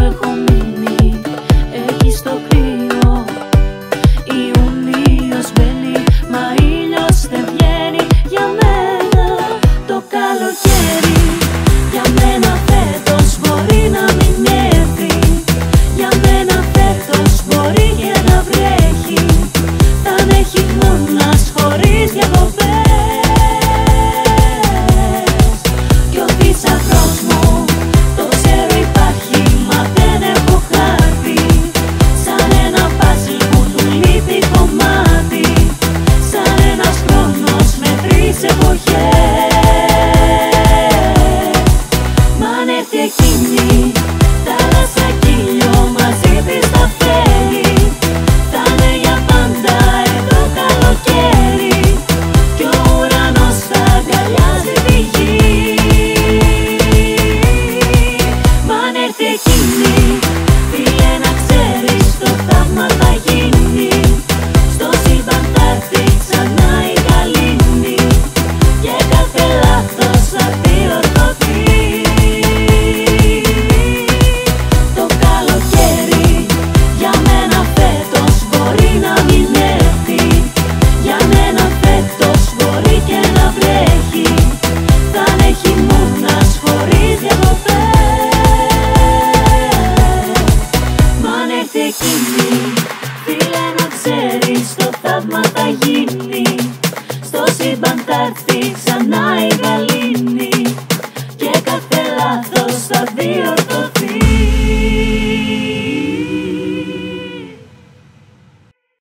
έχω μείνει εκεί στο κρύο. Ιουνίος μπαίνει μα ήλιος δεν βγαίνει. Για μένα το καλοκαίρι συνεχίζει Φίλε να ξέρεις το θαύμα θα γίνει. Στο σύμπαν θα έρθει ξανά η γαλήνη. Και κάθε λάθος θα διορθώσει